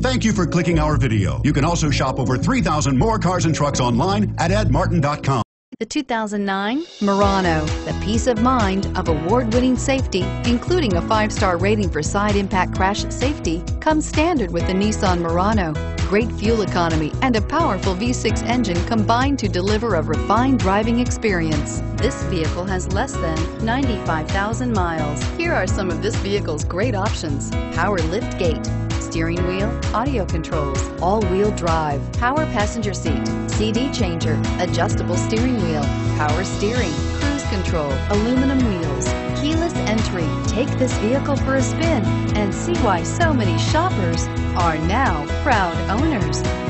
Thank you for clicking our video. You can also shop over 3,000 more cars and trucks online at edmartin.com. The 2009 Murano, the peace of mind of award-winning safety, including a five-star rating for side impact crash safety, comes standard with the Nissan Murano. Great fuel economy and a powerful V6 engine combine to deliver a refined driving experience. This vehicle has less than 95,000 miles. Here are some of this vehicle's great options. Power lift gate, steering wheel, audio controls, all-wheel drive, power passenger seat, CD changer, adjustable steering wheel, power steering, cruise control, aluminum wheels, keyless entry. Take this vehicle for a spin and see why so many shoppers are now proud owners.